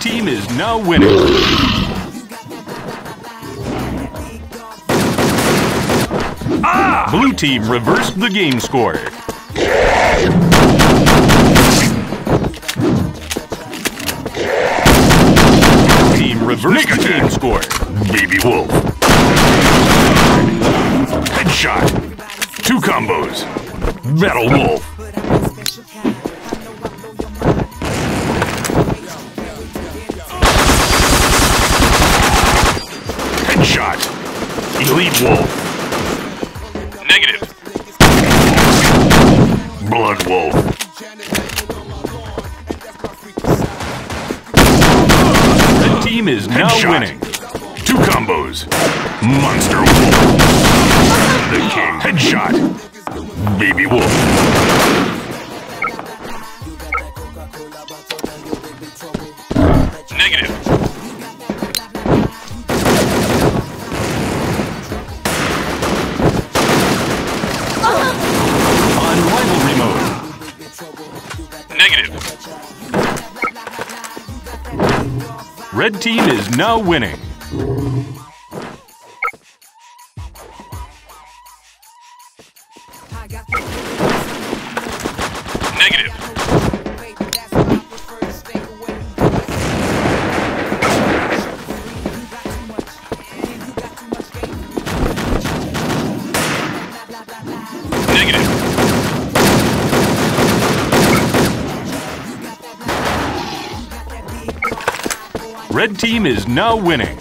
Team is now winning. Ah! Blue team reversed the game score. Reversed the game score. Baby Wolf. Headshot. Two combos. Battle Wolf. Headshot. Elite Wolf. Negative. Blood Wolf. Team is now Headshot. winning. Two combos. Monster Wolf. The King. Headshot. Baby Wolf. Negative on rivalry mode. Negative. Red team is now winning. Negative. Negative. Red team is now winning.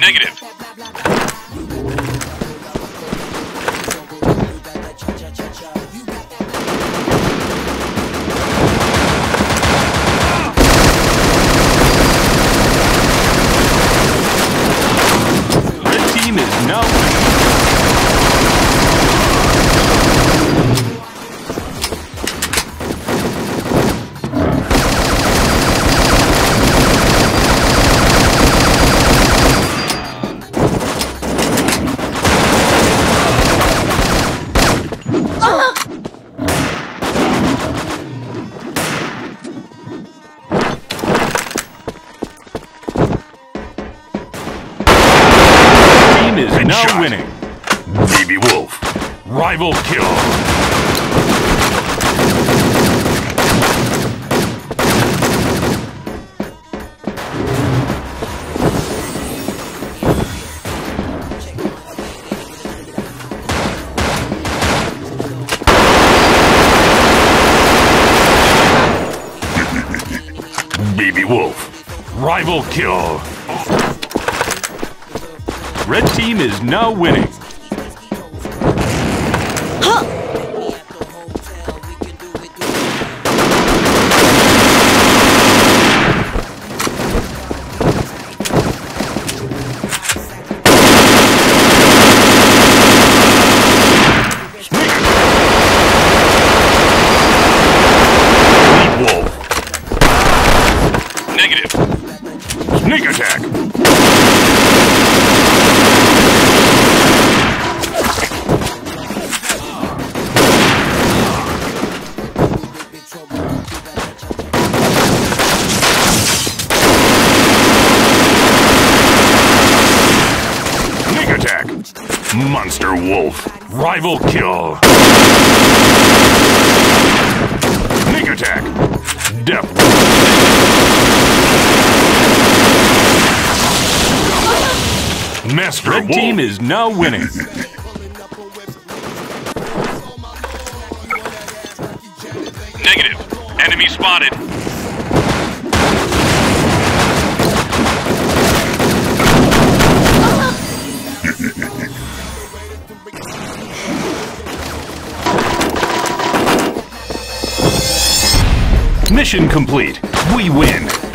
Negative. Winning. Baby Wolf. Rival kill. Wolf. Rival kill. Red team is now winning. Elite Wolf. Negative. Sneak attack. Monster Wolf. Rival kill. Sneak attack. Death Master Red Wolf. team is now winning. Negative. Enemy spotted. Mission complete. We win.